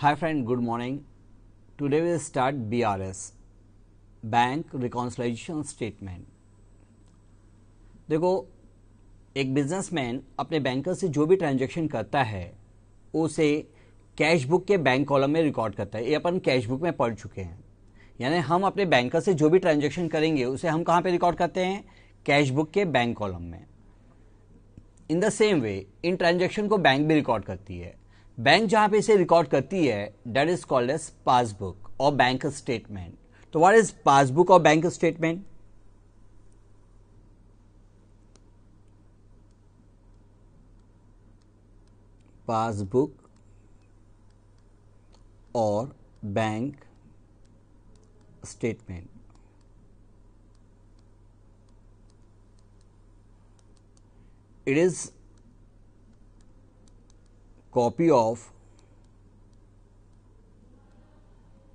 Hi friend, good morning. Today we will start BRS, Bank Reconciliation Statement. देखो एक businessman अपने banker से जो भी ट्रांजैक्शन करता है उसे कैश बुक के बैंक कॉलम में रिकॉर्ड करता है। ये अपन कैश बुक में पढ़ चुके हैं। यानी हम अपने बैंकर से जो भी ट्रांजैक्शन करेंगे उसे हम कहाँ पे रिकॉर्ड करते हैं? कैश बुक के बैंक कॉलम में। इन द सेम वे इन ट्रांजैक्शन को बैंक भी रिकॉर्ड करती है। बैंक जहाँ पे इसे रिकॉर्ड करती है that is called as passbook और बैंक स्टेटमेंट तो व्हाट इज़ पासबुक और बैंक स्टेटमेंट पासबुक और bank statement it is copy of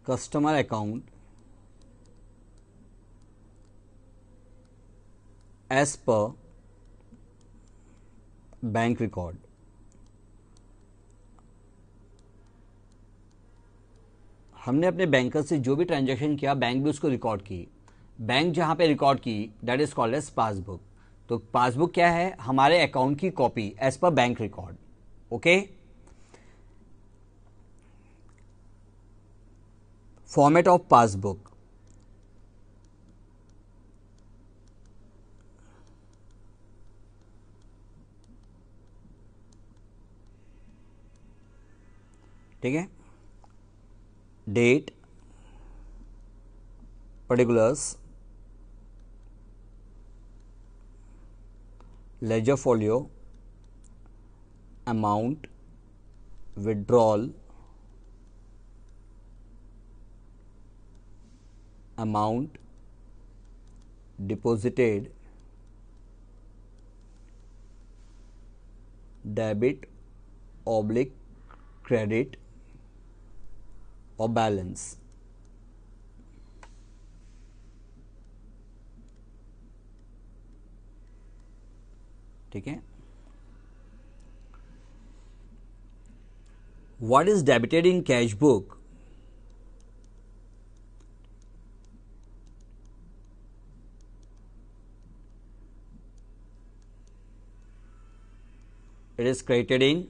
customer account as per bank record हमने अपने बैंकर से जो भी ट्रांजैक्शन किया बैंक भी उसको रिकॉर्ड की। बैंक जहाँ पे रिकॉर्ड की that is called as passbook तो पासबुक क्या है? हमारे अकाउंट की copy as per bank record okay format of passbook ठीक है? Date particulars ledger folio amount withdrawal amount deposited debit oblique credit or balance ठीक है what is debited in cash book it is credited in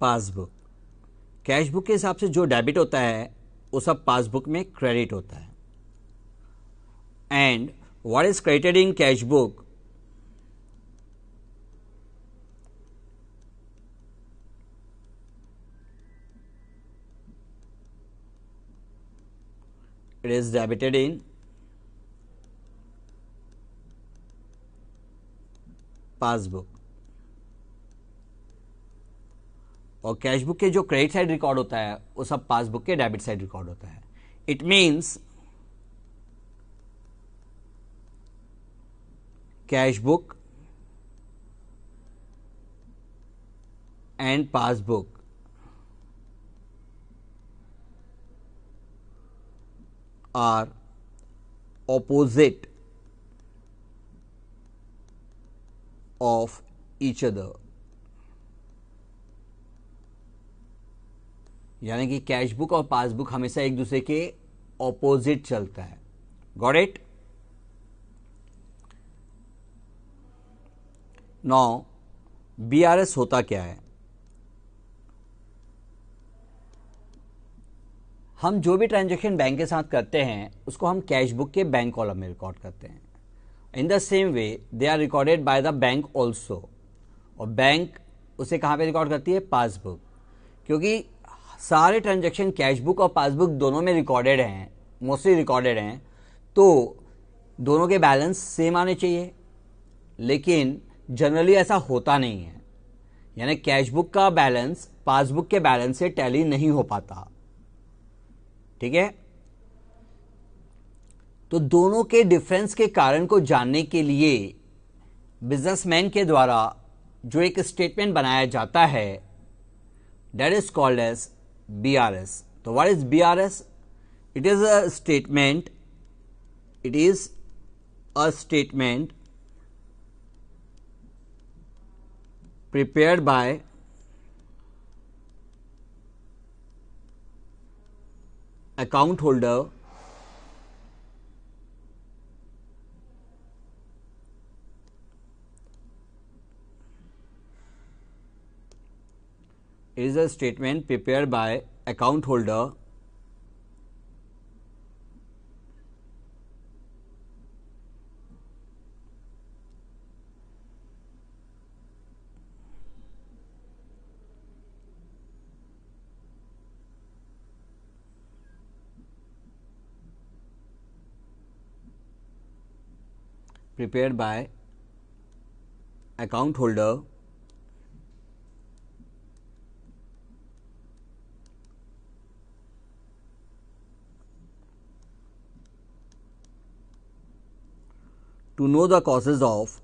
passbook cash book के हिसाब से जो debit होता है, वो सब पासबुक में क्रेडिट होता है. And what is credited in cash book is debited in passbook. और कैश बुक के जो क्रेडिट साइड रिकॉर्ड होता है, वो सब पासबुक के डेबिट साइड रिकॉर्ड होता है। It means cash book and passbook. Are opposite of each other. यानी कि कैश बुक और पासबुक हमेशा एक दूसरे के ऑपोजिट चलता है। गॉट इट नौ बीआरएस होता क्या है? हम जो भी ट्रांजैक्शन बैंक के साथ करते हैं, उसको हम कैश बुक के बैंक कॉलम में रिकॉर्ड करते हैं। In the same way they are recorded by the bank also और बैंक उसे कहाँ पे रिकॉर्ड करती है? पासबुक क्योंकि सारे ट्रांजेक्शन कैश बुक और पासबुक दोनों में रिकॉर्डेड हैं मोस्टली रिकॉर्डेड हैं तो दोनों के बैलेंस सेम आने चाहिए। लेकिन जनरली ऐसा होता नहीं है। यानी कैश बुक का बैलेंस पासबुक के बैलेंस से टैली नहीं हो पाता। ठीक है? तो दोनों के डिफरेंस के कारण को जानने के लिए बिजनेसमैन के द्वारा जो एक स्टेटमेंट बनाया जाता है that is called as B R S तो what is B R S it is a statement it is a statement prepare by account holder is a statement prepared by account holder. Prepared by account holder to know the causes of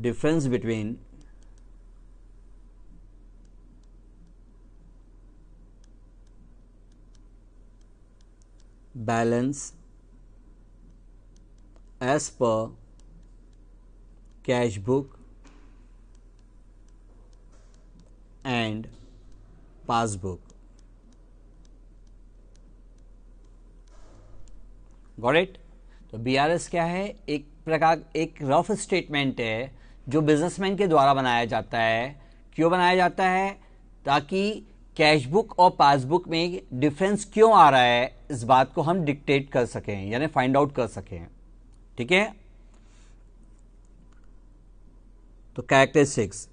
difference between balance as per cash book and passbook. Got it तो B R S क्या है? एक प्रकार, एक rough statement है, जो businessman के द्वारा बनाया जाता है। क्यों बनाया जाता है? ताकि कैश बुक और पासबुक में डिफरेंस क्यों आ रहा है, इस बात को हम डिक्टेट कर सकें, यानी फाइंड आउट कर सकें। ठीक है? तो characteristics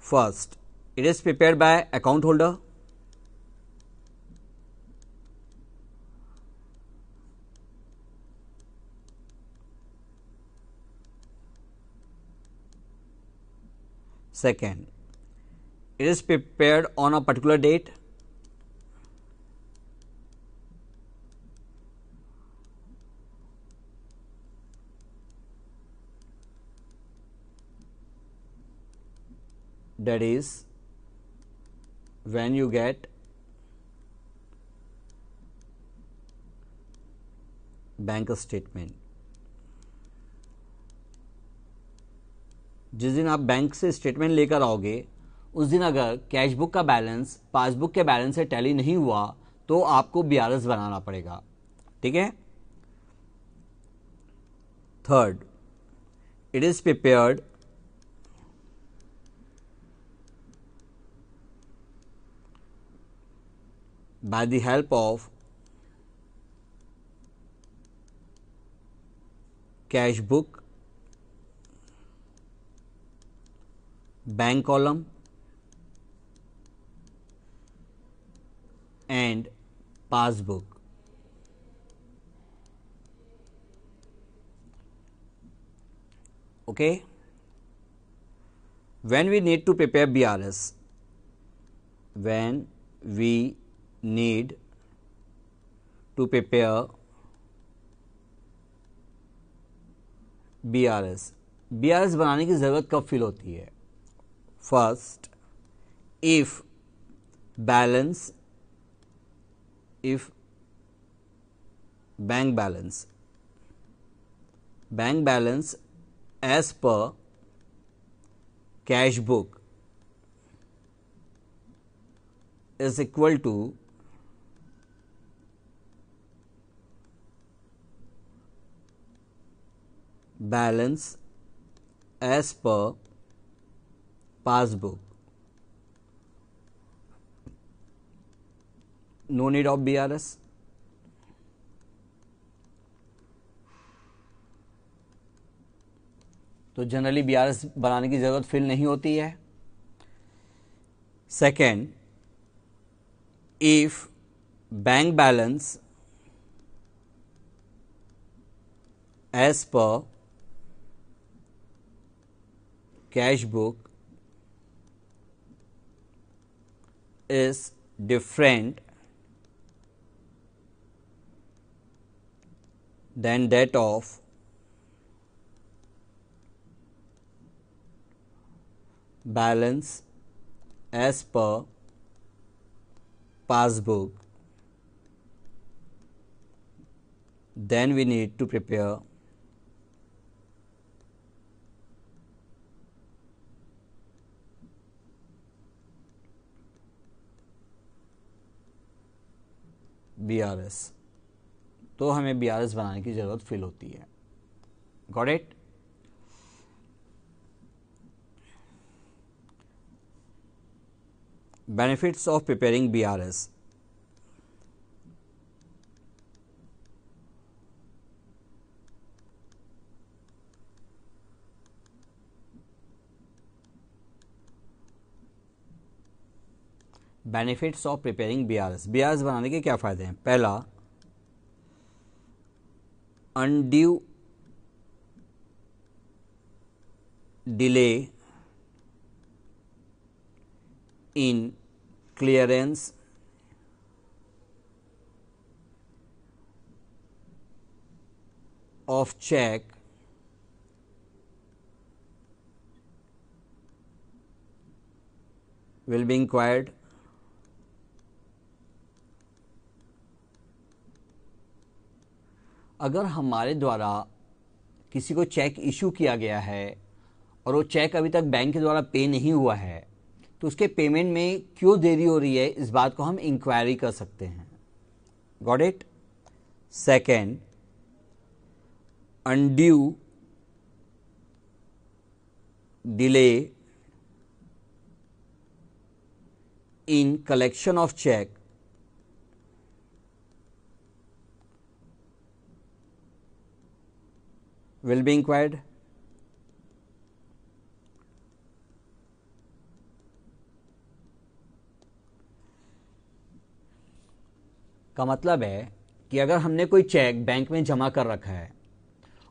first it is prepared by account holder. Second it is prepared on a particular date. That is when you get bank statement जिस दिन आप बैंक से स्टेटमेंट लेकर आओगे, उस दिन अगर कैश बुक का बैलेंस पासबुक के बैलेंस से टैली नहीं हुआ तो आपको बीआरएस बनाना पड़ेगा। ठीक है? Third it is prepared by the help of cash book, bank column and passbook. Okay. When we need to prepare BRS, when we need to prepare BRS. BRS बनाने की ज़रूरत कब फील होती है first if balance if bank balance bank balance as per cash book is equal to balance as per passbook. No need of BRS. तो generally BRS बनाने की ज़रूरत फिल नहीं होती है second if bank balance as per cash book is different than that of balance as per passbook. Then we need to prepare B R S तो हमें B R S बनाने की ज़रूरत फील होती है। Got it benefits of preparing B R S B R S बनाने के क्या फ़ायदे हैं? पहला undue delay in clearance of check will be inquired अगर हमारे द्वारा किसी को चेक इशू किया गया है और वो चेक अभी तक बैंक के द्वारा पे नहीं हुआ है तो उसके पेमेंट में क्यों देरी हो रही है, इस बात को हम इंक्वायरी कर सकते हैं। Got it second undue delay in collection of cheque will be inquired. का मतलब है कि अगर हमने कोई चेक बैंक में जमा कर रखा है,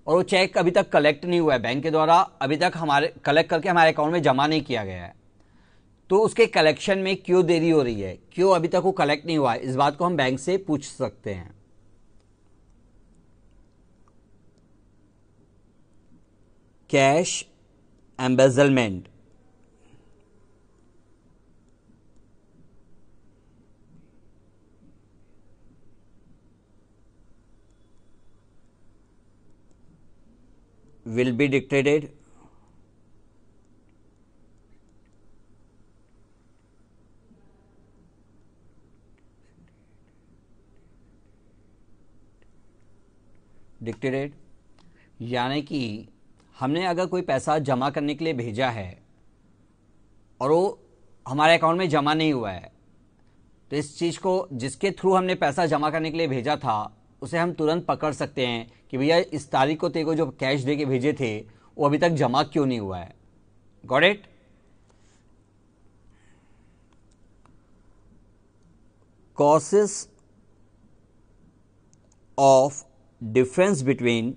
और वो चेक अभी तक कलेक्ट नहीं हुआ है बैंक के द्वारा, अभी तक हमारे कलेक्ट करके हमारे अकाउंट में जमा नहीं किया गया है तो उसके कलेक्शन में क्यों देरी हो रही है? क्यों अभी तक वो कलेक्ट नहीं हुआ है? इस बात को हम बैंक से पूछ सकते हैं। cash embezzlement will be dictated dictated यानी कि हमने अगर कोई पैसा जमा करने के लिए भेजा है और वो हमारे अकाउंट में जमा नहीं हुआ है तो इस चीज़ को जिसके थ्रू हमने पैसा जमा करने के लिए भेजा था, उसे हम तुरंत पकड़ सकते हैं कि भैया इस तारीख को तेरे को जो कैश दे के भेजे थे, वो अभी तक जमा क्यों नहीं हुआ है। Got it causes of difference between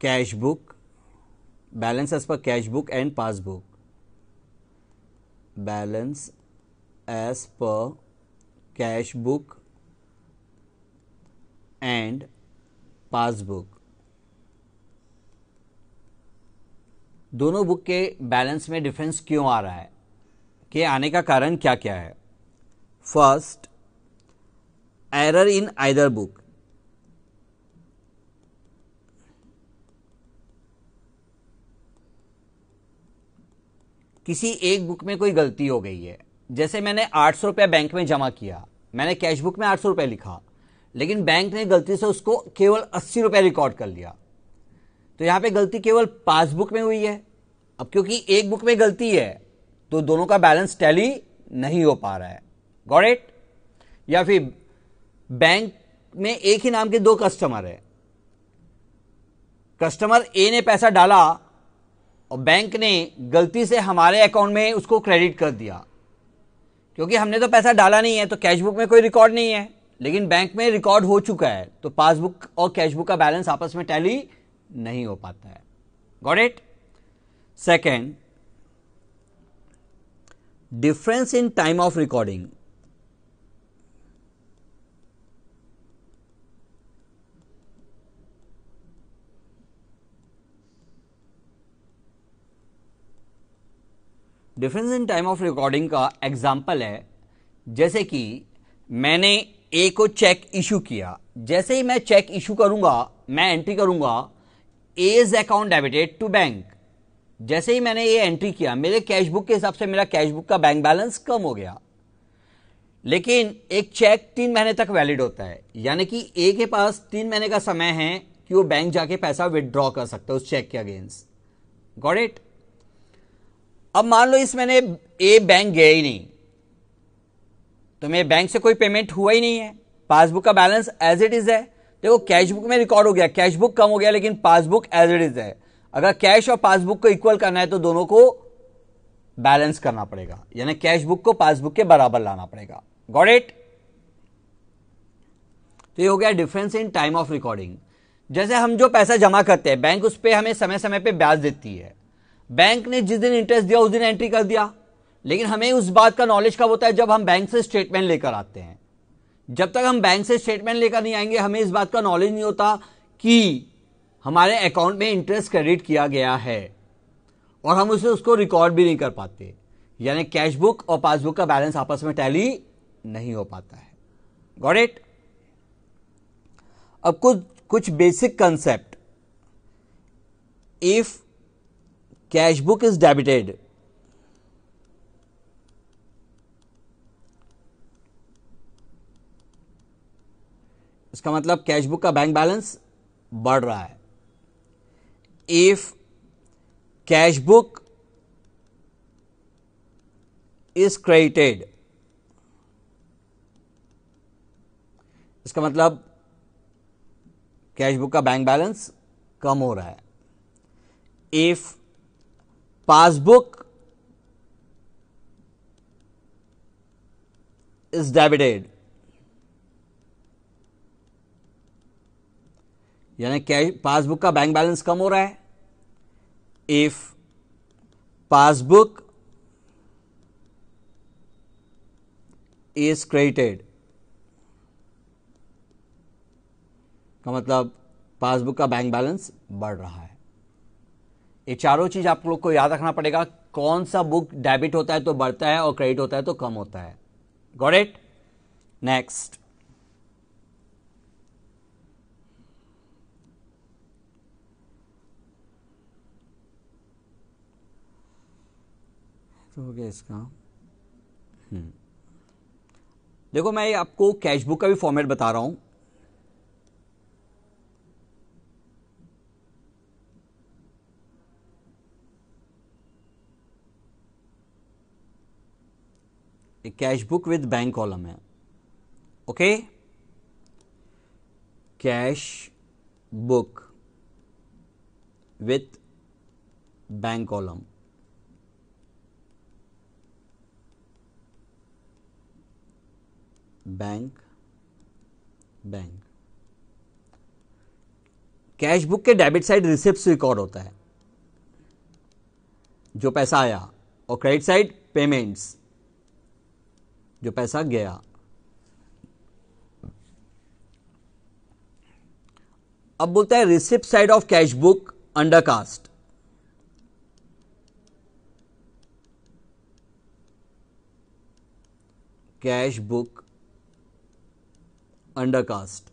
cash book, balance as per cash book and passbook. Balance as per cash book and passbook. दोनों बुक के बैलेंस में डिफरेंस क्यों आ रहा है? के आने का कारण क्या क्या है? First, error in either book. किसी एक बुक में कोई गलती हो गई है। जैसे मैंने आठ सौ रुपया बैंक में जमा किया, मैंने कैश बुक में आठ सौ रुपया लिखा, लेकिन बैंक ने गलती से उसको केवल अस्सी रुपया रिकॉर्ड कर लिया। तो यहाँ पे गलती केवल पासबुक में हुई है। अब क्योंकि एक बुक में गलती है तो दोनों का बैलेंस टैली नहीं हो पा रहा है। गॉट इट या फिर बैंक में एक ही नाम के दो कस्टमर है। कस्टमर ए ने पैसा डाला और बैंक ने गलती से हमारे अकाउंट में उसको क्रेडिट कर दिया। क्योंकि हमने तो पैसा डाला नहीं है तो कैशबुक में कोई रिकॉर्ड नहीं है। लेकिन बैंक में रिकॉर्ड हो चुका है तो पासबुक और कैशबुक का बैलेंस आपस में टैली नहीं हो पाता है। Got it second difference in time of recording. Difference in time of recording का एग्ज़ाम्पल है, जैसे कि मैंने ए को चेक इशू किया। जैसे ही मैं चेक इशू करूँगा, मैं एंट्री करूँगा A is account debited to bank जैसे ही मैंने ये एंट्री किया, मेरे कैश बुक के हिसाब से मेरा कैश बुक का बैंक बैलेंस कम हो गया। लेकिन एक चेक तीन महीने तक वैलिड होता है। यानी कि ए के पास तीन महीने का समय है कि वो बैंक जाके पैसा विदड्रॉ कर सकता है उस चेक के अगेंस्ट गॉड इट अब मान लो इस महीने ए बैंक गया ही नहीं तो मेरे बैंक से कोई पेमेंट हुआ ही नहीं है। पासबुक का बैलेंस एज इट इज़ है। देखो कैश बुक में रिकॉर्ड हो गया कैश बुक कम हो गया, लेकिन पासबुक एज इट इज़ है। अगर कैश और पासबुक को इक्वल करना है तो दोनों को बैलेंस करना पड़ेगा। यानी कैश बुक को पासबुक के बराबर लाना पड़ेगा। गॉड इट तो ये हो गया difference in time of recording जैसे हम जो पैसा जमा करते हैं बैंक उस पर हमें समय समय पर ब्याज देती है। बैंक ने जिस दिन इंटरेस्ट दिया, उस दिन एंट्री कर दिया। लेकिन हमें उस बात का नॉलेज कब होता है? जब हम बैंक से स्टेटमेंट लेकर आते हैं। जब तक हम बैंक से स्टेटमेंट लेकर नहीं आएँगे, हमें इस बात का नॉलेज नहीं होता कि हमारे अकाउंट में इंटरेस्ट क्रेडिट किया गया है और हम उसे, उसको रिकॉर्ड भी नहीं कर पाते। यानी कैश बुक और पासबुक का बैलेंस आपस में टैली नहीं हो पाता है। गॉट इट अब कुछ कुछ basic concept if cash book is debited. इसका मतलब कैश बुक का बैंक बैलेंस बढ़ रहा है। If cash book is credited इसका मतलब कैश बुक का बैंक बैलेंस कम हो रहा है। इफ़ पासबुक इज़ डेबिटेड यानी कैश पासबुक का बैंक बैलेंस कम हो रहा है। इफ़ पासबुक इज़ क्रेडिटेड का मतलब पासबुक का बैंक बैलेंस बढ़ रहा है। ये चारों चीज़ आप लोग को याद रखना पड़ेगा। कौन सा बुक डेबिट होता है तो बढ़ता है और क्रेडिट होता है तो कम होता है। गॉट इट नेक्स्ट तो हो गया इसका। हम्म। देखो मैं आपको कैश बुक का भी फॉर्मेट बता रहा हूँ। Cash book with bank column है। Okay cash book with bank column bank bank cash book के डेबिट साइड रिसिप्ट रिकॉर्ड होता है। जो पैसा आया, और क्रेडिट साइड पेमेंट्स जो पैसा गया। अब बोलता है receipt side of cash book undercast cash book undercast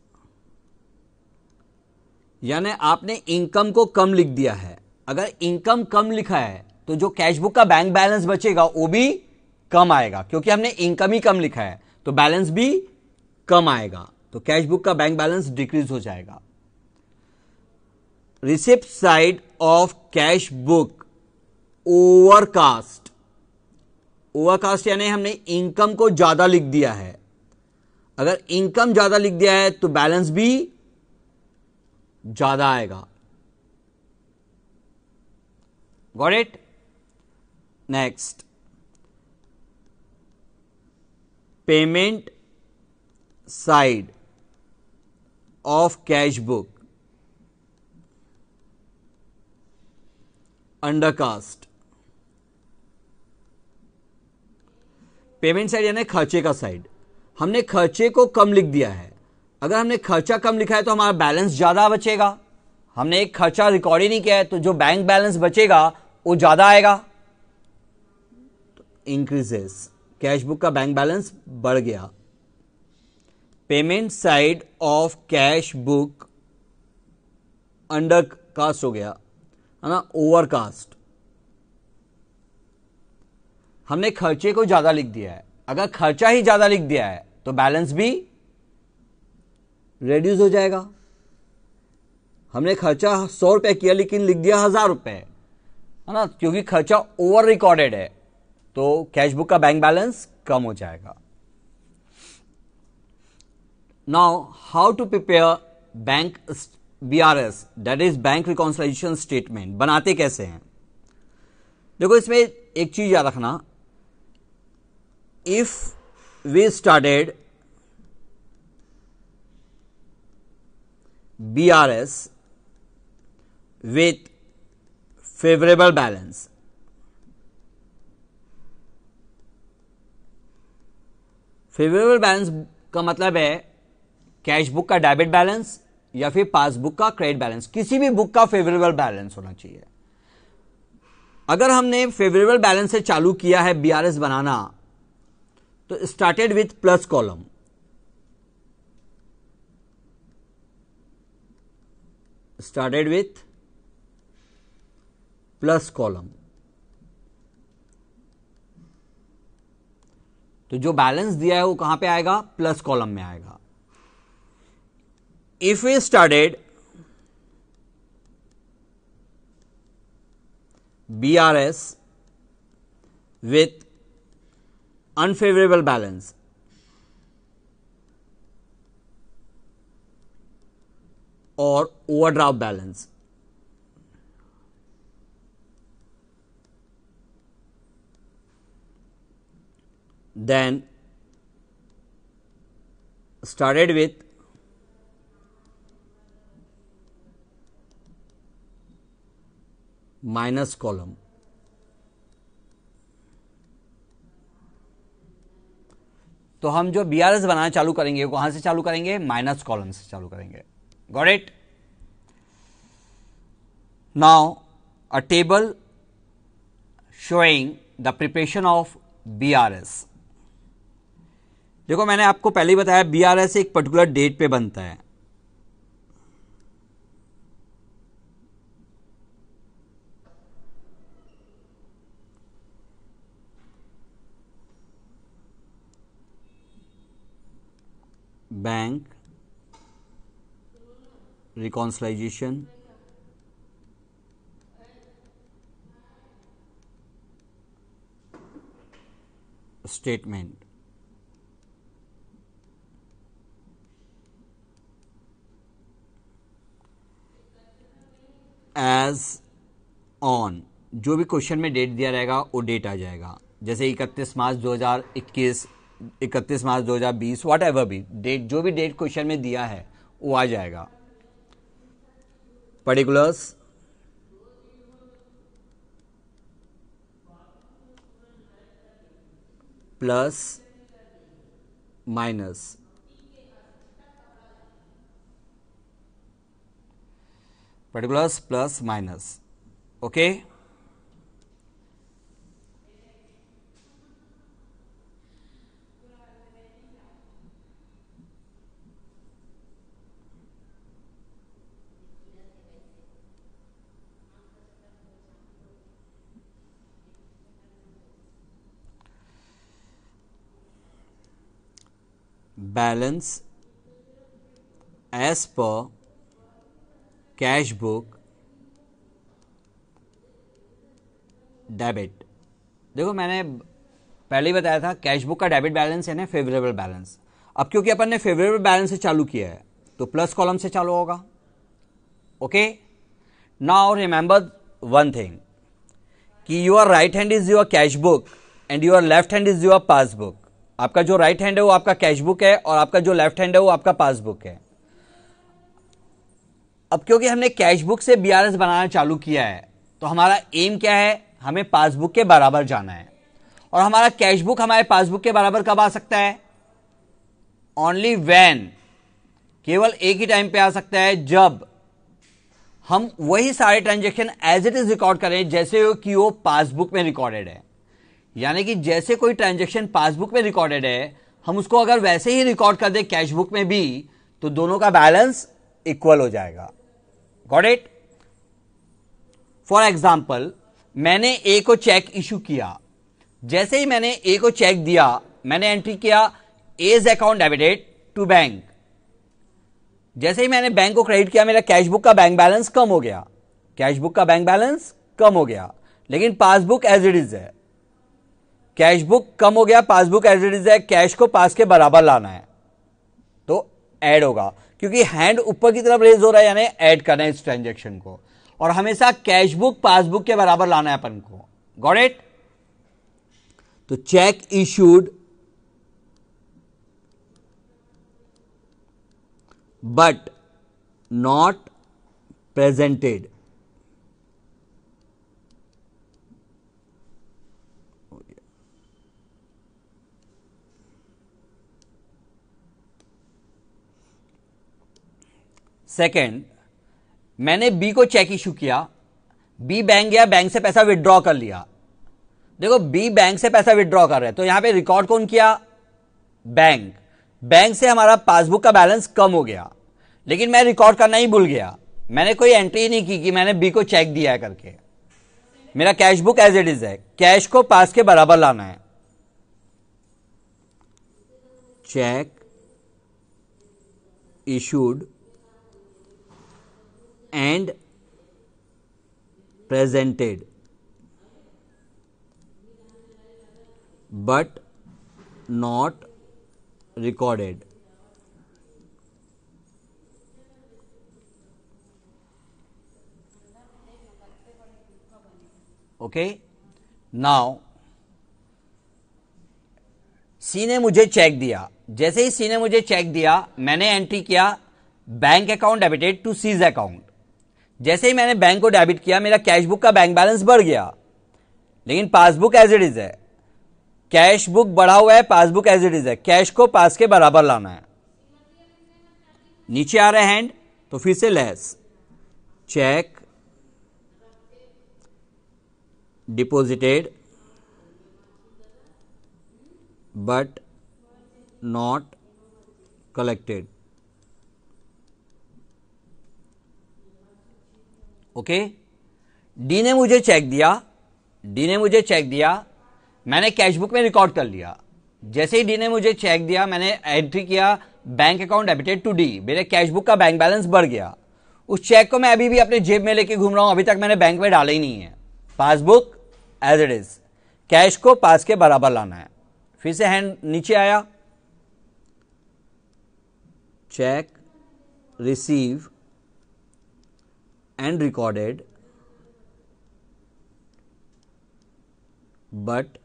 यानी आपने इनकम को कम लिख दिया है। अगर इनकम कम लिखा है तो जो कैश बुक का बैंक बैलेंस बचेगा, वो भी कम आएगा, क्योंकि हमने इनकम ही कम लिखा है तो बैलेंस भी कम आएगा तो कैश बुक का बैंक बैलेंस डिक्रीज हो जाएगा। Receipt side of cash book overcast overcast यानी हमने इनकम को ज़्यादा लिख दिया है। अगर इनकम ज़्यादा लिख दिया है तो बैलेंस भी ज़्यादा आएगा। Got it next payment side of cash book undercast. Payment side यानी खर्चे का साइड। हमने खर्चे को कम लिख दिया है। अगर हमने खर्चा कम लिखा है तो हमारा बैलेंस ज़्यादा बचेगा। हमने एक खर्चा रिकॉर्ड ही नहीं किया है तो जो बैंक बैलेंस बचेगा, वो ज़्यादा आएगा। तो इंक्रीजेस कैश बुक का बैंक बैलेंस बढ़ गया। Payment side of cash book undercast हो गया, है ना? ओवरकास्ट। हमने खर्चे को ज़्यादा लिख दिया है। अगर खर्चा ही ज़्यादा लिख दिया है तो बैलेंस भी रेड्यूस हो जाएगा। हमने खर्चा सौ रुपए किया, लेकिन लिख दिया हज़ार रुपए, है ना? क्योंकि खर्चा ओवर रिकॉर्डेड है। तो कैश बुक का बैंक बैलेंस कम हो जाएगा now how to prepare bank B R S that is bank reconciliation statement बनाते कैसे हैं देखो, इसमें एक चीज़ याद रखना if we started B R S with favorable balance. Favourable balance का मतलब है कैश बुक का डेबिट बैलेंस या फिर पासबुक का क्रेडिट बैलेंस किसी भी बुक का फेवरेबल बैलेंस होना चाहिए। अगर हमने फेवरेबल बैलेंस से चालू किया है बीआरएस बनाना तो started with plus column started with plus column तो जो बैलेंस दिया है वो कहाँ पे आएगा? प्लस कॉलम में आएगा। If we started B R S with unfavourable balance और overdraft balance then started with minus column. तो हम जो बी आर एस बनाना चालू करेंगे कहाँ से चालू करेंगे? माइनस कॉलम से चालू करेंगे। Got it now a table showing the preparation of B R S देखो, मैंने आपको पहले ही बताया बीआरएस एक पर्टिकुलर डेट पे बनता है। Bank reconciliation, statement as on जो भी क्वेश्चन में डेट दिया रहेगा, वो डेट आ जाएगा। जैसे 31 मार्च 2021 31 मार्च 2020 वॉट एवर भी डेट जो भी डेट क्वेश्चन में दिया है, वो आ जाएगा। Particulars plus minus particulars plus minus okay balance as per cash book, debit. देखो, मैंने पहले ही बताया था, कैश बुक का डेबिट बैलेंस है ना फेवरेबल बैलेंस। अब क्योंकि अपन ने फेवरेबल बैलेंस से चालू किया है तो प्लस कॉलम से चालू होगा। Okay? Now remember one thing कि your right hand is your cash book and your left hand is your passbook आपका जो राइट right हैंड है, वो आपका कैश बुक है और आपका जो लेफ़्ट हैंड है, वो आपका पासबुक है। अब क्योंकि हमने कैश बुक से बीआरएस बनाना चालू किया है तो हमारा एम क्या है? हमें पासबुक के बराबर जाना है। और हमारा कैश बुक हमारे पासबुक के बराबर कब आ सकता है? ओनली वैन केवल एक ही टाइम पे आ सकता है, जब हम वही सारे transaction as it is record करें, जैसे कि वो पासबुक में रिकॉर्डेड है। यानी कि जैसे कोई ट्रांजेक्शन पासबुक में रिकॉर्डेड है, हम उसको अगर वैसे ही रिकॉर्ड कर दे कैश बुक में भी तो दोनों का बैलेंस इक्वल हो जाएगा। गॉट इट फॉर एग्ज़ाम्पल मैंने ए को चेक इशू किया। जैसे ही मैंने ए को चेक दिया, मैंने एंट्री किया as account debited to bank जैसे ही मैंने बैंक को क्रेडिट किया, मेरा कैश बुक का बैंक बैलेंस कम हो गया। कैश बुक का बैंक बैलेंस कम हो गया। लेकिन पासबुक एज इट इज़ है। कैश बुक कम हो गया पासबुक एज इट इज़ है। कैश को पास के बराबर लाना है। तो ऐड होगा। क्योंकि हैंड ऊपर की तरफ़ रेज हो रहा है, यानी ऐड करना है इस ट्रांजेक्शन को। और हमेशा कैशबुक पासबुक के बराबर लाना है अपन को। गॉट इट तो cheque issued but not presented second मैंने बी को चेक इशू किया। बी बैंक गया बैंक से पैसा विड्रॉ कर लिया। देखो बी बैंक से पैसा विड्रॉ कर रहे हैं तो यहाँ पे रिकॉर्ड कौन किया? बैंक बैंक से हमारा पासबुक का बैलेंस कम हो गया। लेकिन मैं रिकॉर्ड करना ही भूल गया। मैंने कोई एंट्री नहीं की कि मैंने बी को चेक दिया है करके। मेरा cash book as it is है। कैश को पास के बराबर लाना है। Cheque issued and presented. But not recorded. Okay now C ने मुझे चेक दिया। जैसे ही सी ने मुझे चेक दिया, मैंने एंट्री किया bank account debited to C's account जैसे ही मैंने बैंक को डेबिट किया, मेरा कैश बुक का बैंक बैलेंस बढ़ गया। लेकिन पासबुक एज इट इज़ है। कैश बुक बढ़ा हुआ है पासबुक एज इट इज़ है। कैश को पास के बराबर लाना है। नीचे आ रहा हैंड तो फिर से less cheque deposited but not collected okay D ने मुझे चेक दिया। डी ने मुझे चेक दिया। मैंने कैशबुक में रिकॉर्ड कर लिया। जैसे ही डी ने मुझे चेक दिया, मैंने एंट्री किया bank account debited to D मेरे कैशबुक का बैंक बैलेंस बढ़ गया। उस चेक को मैं अभी भी अपने जेब में लेके घूम रहा हूँ। अभी तक मैंने बैंक में डाला ही नहीं है। Passbook as it is cash को पास के बराबर लाना है। फिर से हैंड नीचे आया। Cheque receive and recorded, but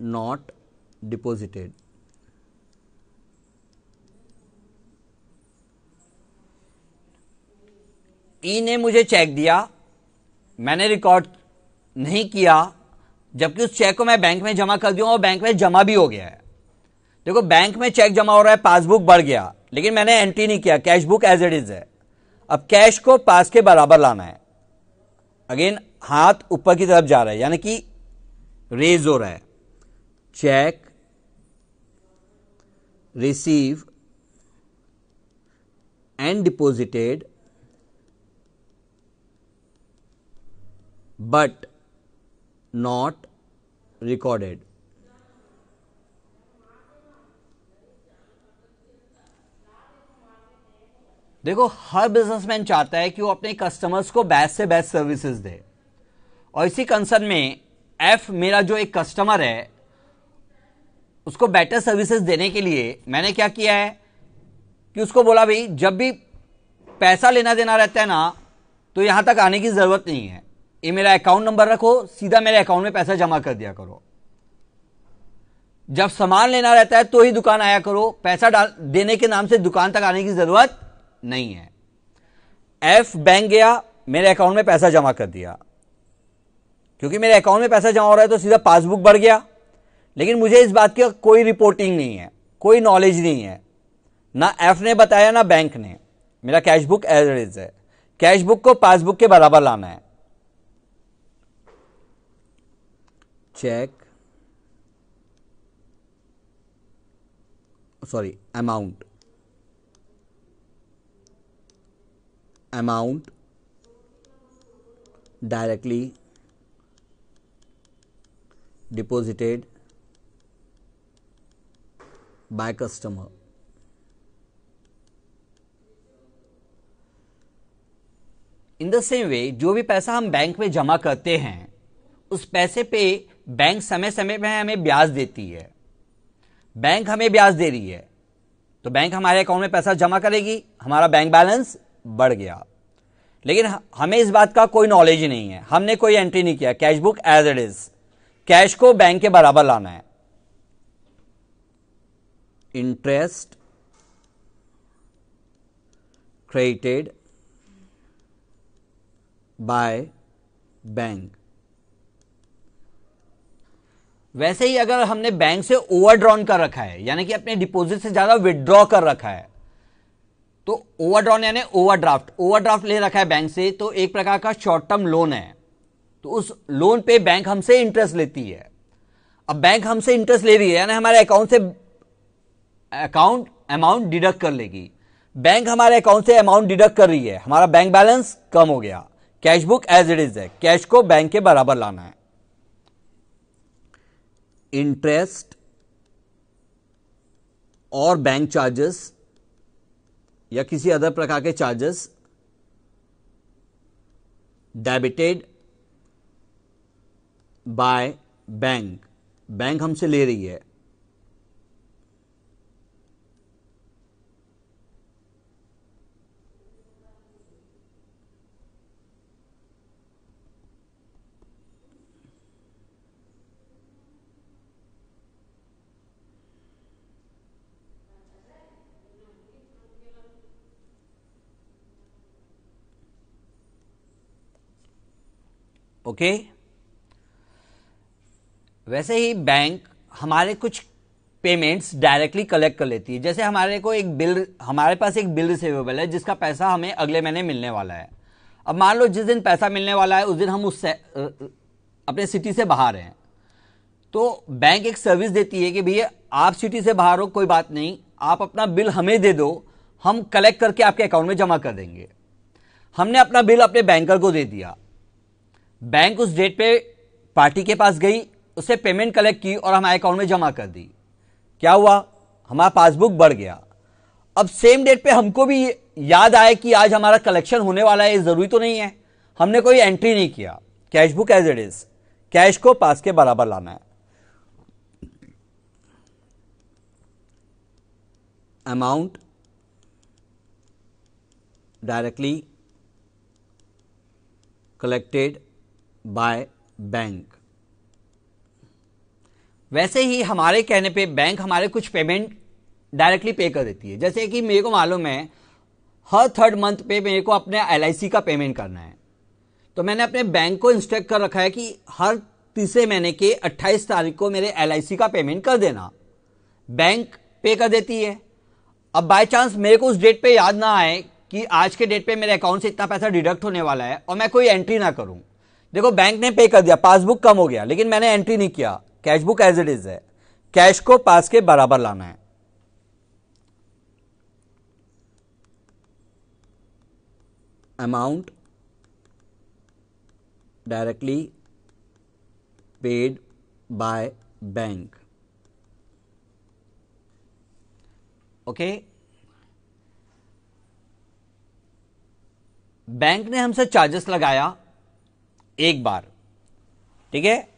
not deposited. ई ने मुझे चेक दिया, मैंने रिकॉर्ड नहीं किया, जबकि उस चेक को मैं बैंक में जमा कर दिया और बैंक में जमा भी हो गया है देखो बैंक में चेक जमा हो रहा है पासबुक बढ़ गया, लेकिन मैंने एंट्री नहीं किया cash book as it is है अब कैश को पास के बराबर लाना है। अगेन हाथ ऊपर की तरफ़ जा रहा है, यानी कि रेज हो रहा है। Cheque receive and deposited but not recorded देखो, हर बिजनेसमैन चाहता है कि वो अपने कस्टमर्स को बेस्ट से बेस्ट सर्विसेज़ दे। और इसी कंसर्न में एफ़ मेरा जो एक कस्टमर है, उसको बेटर सर्विसेज़ देने के लिए मैंने क्या किया है कि उसको बोला, भाई, जब भी पैसा लेना देना रहता है ना तो यहाँ तक आने की ज़रूरत नहीं है। ये मेरा अकाउंट नंबर रखो, सीधा मेरे अकाउंट में पैसा जमा कर दिया करो। जब सामान लेना रहता है तो ही दुकान आया करो। पैसा डाल, देने के नाम से दुकान तक आने की ज़रूरत नहीं है। एफ़ बैंक गया, मेरे अकाउंट में पैसा जमा कर दिया। क्योंकि मेरे अकाउंट में पैसा जमा हो रहा है तो सीधा पासबुक बढ़ गया। लेकिन मुझे इस बात की कोई रिपोर्टिंग नहीं है, कोई नॉलेज नहीं है। ना एफ़ ने बताया, ना बैंक ने। मेरा कैश बुक इज़ है। कैश बुक को पासबुक के बराबर लाना है। Cheque sorry amount amount directly deposited by customer. In the same way जो भी पैसा हम बैंक में जमा करते हैं, उस पैसे पे बैंक समय समय में हमें ब्याज देती है। बैंक हमें ब्याज दे रही है। तो बैंक हमारे अकाउंट में पैसा जमा करेगी, हमारा बैंक बैलेंस बढ़ गया। लेकिन हमें इस बात का कोई नॉलेज ही नहीं है। हमने कोई एंट्री नहीं किया। Cash book as it is cash को बैंक के बराबर लाना है। इंटरेस्ट क्रेडिटेड बाय बैंक वैसे ही अगर हमने बैंक से ओवरड्रॉन कर रखा है, यानी कि अपने डिपॉजिट से ज़्यादा विदड्रॉ कर रखा है तो ओवरड्रॉन यानी ओवरड्राफ्ट ओवरड्राफ्ट ले रखा है बैंक से तो एक प्रकार का शॉर्ट टर्म लोन है। तो उस लोन पे बैंक हमसे इंटरेस्ट लेती है। अब बैंक हमसे इंटरेस्ट ले रही है, यानी हमारे अकाउंट से अकाउंट अमाउंट डिडक्ट कर लेगी। बैंक हमारे अकाउंट से अमाउंट डिडक्ट कर रही है। हमारा बैंक बैलेंस कम हो गया। Cash book as it is है। कैश को बैंक के बराबर लाना है। इंटरेस्ट और बैंक चार्जेस या किसी अदर प्रकार के charges debited by bank bank हमसे ले रही है। ओके? वैसे ही बैंक हमारे कुछ पेमेंट्स डायरेक्टली कलेक्ट कर लेती है। जैसे हमारे को एक बिल हमारे पास एक बिल रिसीवेबल है, जिसका पैसा हमें अगले महीने मिलने वाला है। अब मान लो जिस दिन पैसा मिलने वाला है, उस दिन हम उस अपने सिटी से बाहर हैं। तो बैंक एक सर्विस देती है कि भैया, आप सिटी से बाहर हो, कोई बात नहीं, आप अपना बिल हमें दे दो, हम कलेक्ट करके आपके अकाउंट में जमा कर देंगे। हमने अपना बिल अपने बैंकर को दे दिया। बैंक उस डेट पे पार्टी के पास गई उसे पेमेंट कलेक्ट की और हमारे अकाउंट में जमा कर दी। क्या हुआ? हमारा पासबुक बढ़ गया। अब सेम डेट पे हमको भी याद आए कि आज हमारा कलेक्शन होने वाला है ज़रूरी तो नहीं है। हमने कोई एंट्री नहीं किया। Cash book as it is cash को पास के बराबर लाना है। Amount directly collected by bank वैसे ही हमारे कहने पे बैंक हमारे कुछ पेमेंट डायरेक्टली पे कर देती है। जैसे कि मेरे को मालूम है, हर थर्ड मंथ पे मेरे को अपने LIC का पेमेंट करना है। तो मैंने अपने बैंक को इंस्ट्रक्ट कर रखा है कि हर तीसरे महीने के 28 तारीख को मेरे LIC का पेमेंट कर देना। बैंक पे कर देती है। अब बाय चांस मेरे को उस डेट पे याद ना आए कि आज के डेट पे मेरे अकाउंट से इतना पैसा डिडक्ट होने वाला है और मैं कोई एंट्री ना करूँ। देखो बैंक ने पे कर दिया पासबुक कम हो गया, लेकिन मैंने एंट्री नहीं किया। Cash book as it is है। कैश को पास के बराबर लाना है। Amount directly paid by bank okay bank ने हमसे चार्जेस लगाया। एक बार, ठीक है?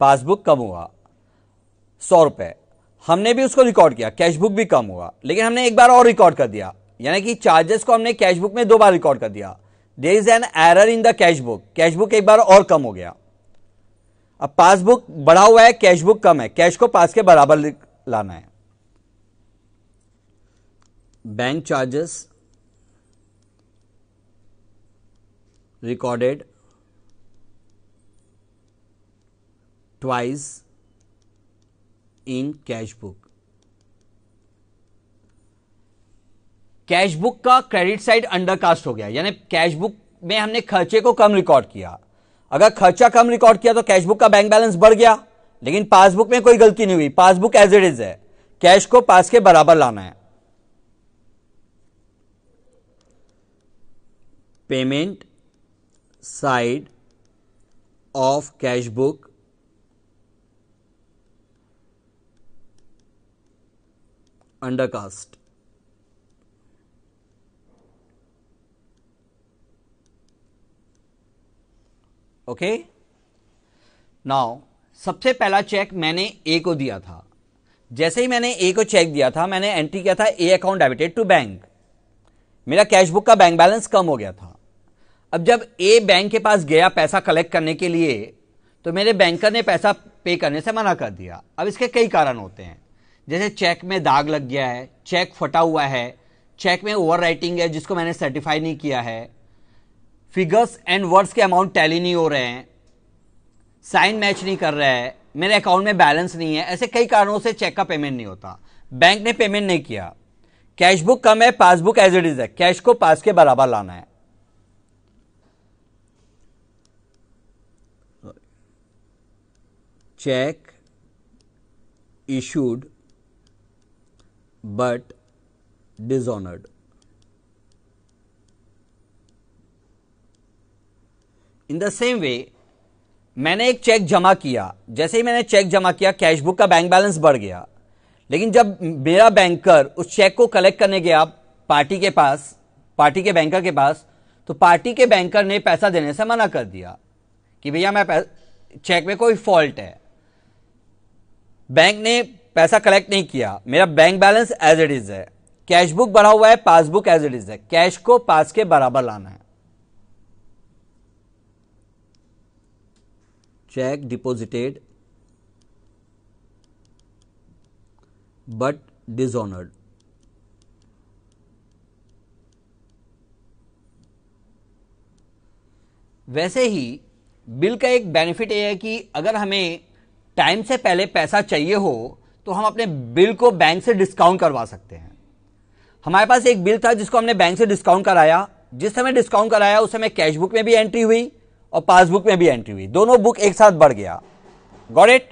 पासबुक कम हुआ, सौ रुपए। हमने भी उसको रिकॉर्ड किया कैशबुक भी कम हुआ, लेकिन हमने एक बार और रिकॉर्ड कर दिया। यानी कि चार्जेस को हमने कैशबुक में दो बार रिकॉर्ड कर दिया। There is an error in the cash book cash एक बार और कम हो गया। अब पासबुक बढ़ा हुआ है कैशबुक कम है। कैश को पास के बराबर लाना है। Bank charges recorded twice in cash book cash book का क्रेडिट साइड अंडरकास्ट हो गया। यानी कैश बुक में हमने खर्चे को कम रिकॉर्ड किया। अगर खर्चा कम रिकॉर्ड किया तो कैश बुक का बैंक बैलेंस बढ़ गया। लेकिन पासबुक में कोई गलती नहीं हुई। पासबुक एज इट इज़ है। कैश को पास के बराबर लाना है। Payment side of cash book undercast. Okay now सबसे पहला चेक मैंने ए को दिया था। जैसे ही मैंने ए को चेक दिया था, मैंने एंट्री किया था a account debited to bank मेरा कैश बुक का बैंक बैलेंस कम हो गया था। अब जब ए बैंक के पास गया पैसा कलेक्ट करने के लिए तो मेरे बैंकर ने पैसा पे करने से मना कर दिया। अब इसके कई कारण होते हैं। जैसे चेक में दाग लग गया है चेक फटा हुआ है चेक में ओवर राइटिंग है जिसको मैंने सर्टिफाई नहीं किया है। फिगर्स एंड वर्ड्स के अमाउंट टैली नहीं हो रहे हैं। साइन मैच नहीं कर रहा है। मेरे अकाउंट में बैलेंस नहीं है। ऐसे कई कारणों से चेक का पेमेंट नहीं होता। बैंक ने पेमेंट नहीं किया। कैश बुक कम है पासबुक एज इट इज़ है। कैश को पास के बराबर लाना है। Cheque issued but dishonoured in the same way मैंने एक चेक जमा किया। जैसे ही मैंने चेक जमा किया कैश बुक का बैंक बैलेंस बढ़ गया। लेकिन जब मेरा बैंकर उस चेक को कलेक्ट करने गया पार्टी के पास पार्टी के बैंकर के पास तो पार्टी के बैंकर ने पैसा देने से मना कर दिया कि भैया मैं चेक में कोई फॉल्ट है। बैंक ने पैसा कलेक्ट नहीं किया। मेरा bank balance as it is है। कैश बुक बढ़ा हुआ है पासबुक एज इट इज़ है। कैश को पास के बराबर लाना है। Check deposited, but dishonored. वैसे ही, बिल का एक बेनिफिट यह है कि अगर हमें टाइम से पहले पैसा चाहिए हो तो हम अपने बिल को बैंक से डिस्काउंट करवा सकते हैं। हमारे पास एक बिल था जिसको हमने बैंक से डिस्काउंट कराया। जिस समय डिस्काउंट कराया, उस समय कैश बुक में भी एंट्री हुई और पासबुक में भी एंट्री हुई। दोनों बुक एक साथ बढ़ गया। गॉट इट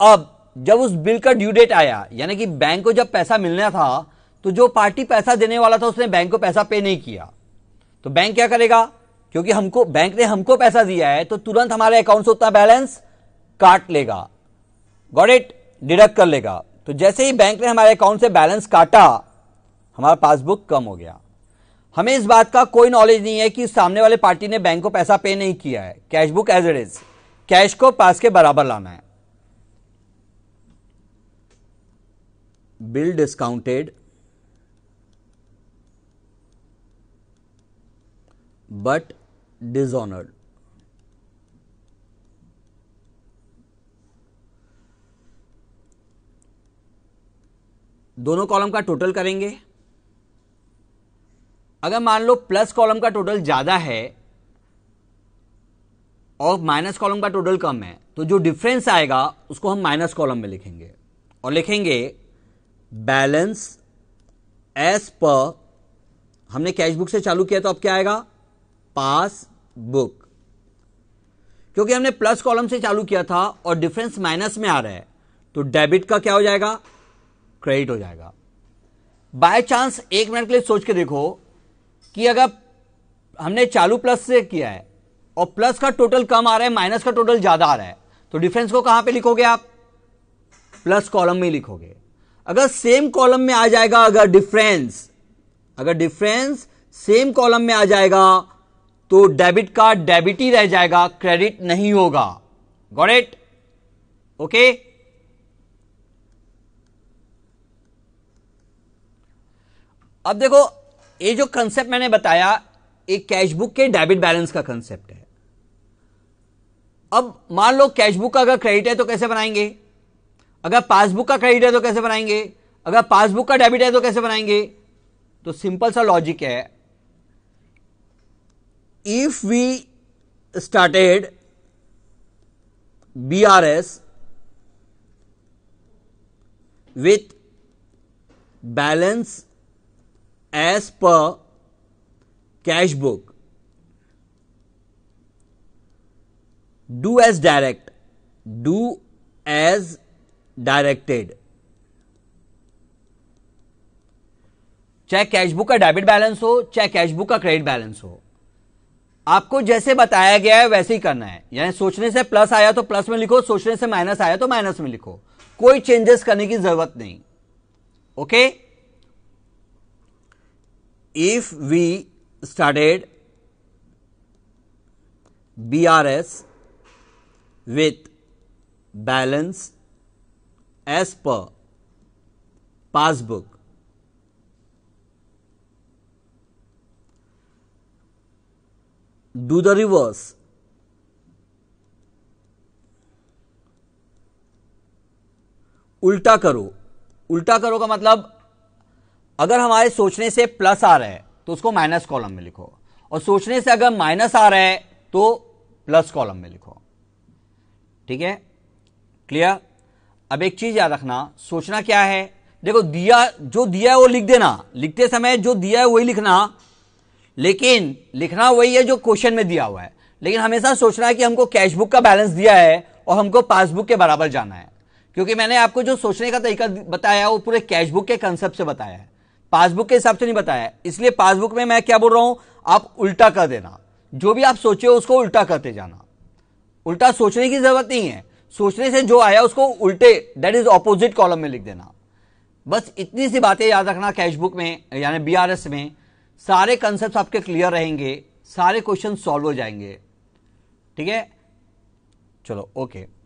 अब, जब उस बिल का ड्यू डेट आया, यानी कि बैंक को जब पैसा मिलना था तो जो पार्टी पैसा देने वाला था, उसने बैंक को पैसा पे नहीं किया। तो बैंक क्या करेगा? क्योंकि हमको, बैंक ने हमको पैसा दिया है तो तुरंत हमारे अकाउंट से उतना बैलेंस काट लेगा। गॉट इट डिडक्ट कर लेगा। तो जैसे ही बैंक ने हमारे अकाउंट से बैलेंस काटा, हमारा पासबुक कम हो गया। हमें इस बात का कोई नॉलेज नहीं है कि सामने वाले पार्टी ने बैंक को पैसा पे नहीं किया है। Cash book as it is cash को पास के बराबर लाना है। बिल डिस्काउंटेड बट डिसऑनर्ड दोनों कॉलम का टोटल करेंगे। अगर मान लो प्लस कॉलम का टोटल ज़्यादा है और माइनस कॉलम का टोटल कम है तो जो डिफरेंस आएगा, उसको हम माइनस कॉलम में लिखेंगे। और लिखेंगे, बैलेंस एस पर हमने कैश बुक से चालू किया तो अब क्या आएगा? Passbook. क्योंकि हमने प्लस कॉलम से चालू किया था और डिफरेंस माइनस में आ रहा है तो डेबिट का क्या हो जाएगा? क्रेडिट हो जाएगा। बाय चांस एक मिनट के लिए सोच के देखो कि अगर हमने चालू प्लस से किया है और प्लस का टोटल कम आ रहा है, माइनस का टोटल ज़्यादा आ रहा है तो डिफरेंस को कहाँ पे लिखोगे आप? प्लस कॉलम में लिखोगे। अगर सेम कॉलम में आ जाएगा, अगर डिफरेंस अगर डिफरेंस सेम कॉलम में आ जाएगा तो डेबिट का डेबिट ही रह जाएगा, क्रेडिट नहीं होगा। Got it? ओके? अब देखो, ये जो कंसेप्ट मैंने बताया एक कैशबुक के डेबिट बैलेंस का कंसेप्ट है। अब मान लो कैशबुक का अगर क्रेडिट है तो कैसे बनाएँगे? अगर पासबुक का क्रेडिट है तो कैसे बनाएँगे? अगर पासबुक का डेबिट है तो कैसे बनाएँगे? तो सिंपल सा लॉजिक है। If we started B R S with balance as per cash book. Do as direct, do as directed. चाहे कैशबुक का डेबिट बैलेंस हो चाहे कैशबुक का क्रेडिट बैलेंस हो आपको जैसे बताया गया है वैसे ही करना है यानी सोचने से प्लस आया तो प्लस में लिखो सोचने से माइनस आया तो माइनस में लिखो कोई चेंजेस करने की ज़रूरत नहीं okay okay? Started B R S with balance as per passbook do the reverse. उल्टा करो। उल्टा करो का मतलब अगर हमारे सोचने से प्लस आ रहा है तो उसको माइनस कॉलम में लिखो। और सोचने से अगर माइनस आ रहा है तो प्लस कॉलम में लिखो। ठीक है? क्लियर? अब एक चीज़ याद रखना, सोचना क्या है? देखो, दिया, जो दिया है वो लिख देना। लिखते समय जो दिया है वही लिखना। लेकिन लिखना वही है जो क्वेश्चन में दिया हुआ है। लेकिन हमेशा सोचना है कि हमको कैश बुक का बैलेंस दिया है और हमको पासबुक के बराबर जाना है। क्योंकि मैंने आपको जो सोचने का तरीका बताया, वो पूरे कैश बुक के कंसेप्ट से बताया है। पासबुक के हिसाब से नहीं बताया इसलिए पासबुक में मैं क्या बोल रहा हूँ? आप उल्टा कर देना। जो भी आप सोचे हो उसको उल्टा करते जाना। उल्टा सोचने की ज़रूरत नहीं है। सोचने से जो आया उसको उल्टे दैट इज़ ऑपोजिट कॉलम में लिख देना। बस इतनी सी बातें याद रखना कैशबुक में, यानी बीआरएस में। सारे कंसेप्ट आपके क्लियर रहेंगे। सारे क्वेश्चन सॉल्व हो जाएँगे। ठीक है? चलो ओके